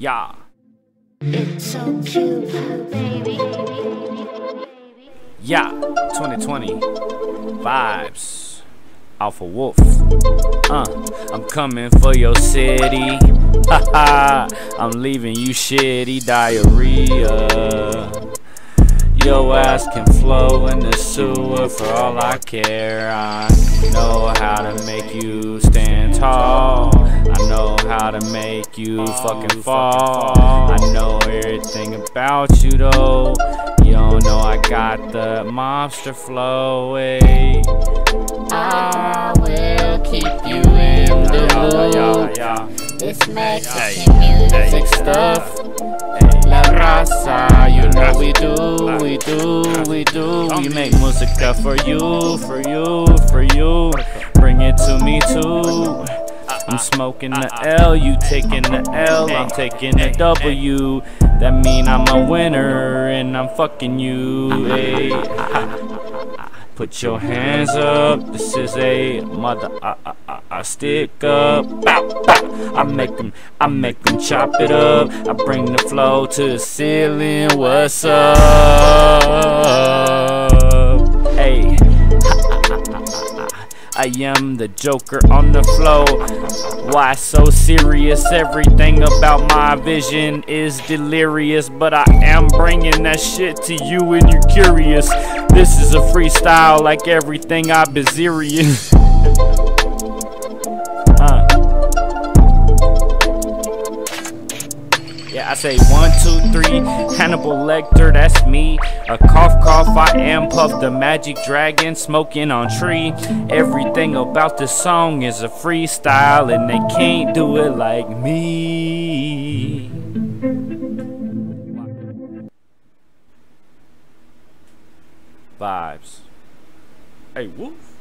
Yeah. It's so cute, baby. Yeah. 2020 vibes. Alpha Wolf. Uh, I'm coming for your city. Haha, I'm leaving you shitty diarrhea. Your ass can flow in the sewer for all I care. I know how to make you stand tall. I know how to make you fucking fall. I know everything about you though. You don't know I got the monster flow. Hey. I will keep you in the loop. yeah. This Mexican music stuff. La raza, you know we do, we do, we do. We make musica for you, for you, for you. Bring it to me too. Smoking the L, you taking the L, I'm taking the W. That mean I'm a winner and I'm fucking you. Hey. Put your hands up. This is a mother. I, I, I, I stick up. Bow, bow. I make them. I make them chop it up. I bring the flow to the ceiling. What's up? I am the Joker on the flow. Why so serious? Everything about my vision is delirious, but I am bringing that shit to you and you're curious. This is a freestyle like everything I Bazerian. uh. Yeah, I say one, two, three. Hannibal Lecter, that's me. A cough, cough. I am Puff the Magic Dragon, smoking on tree. Everything about this song is a freestyle, and they can't do it like me. Vibes. Hey, woof.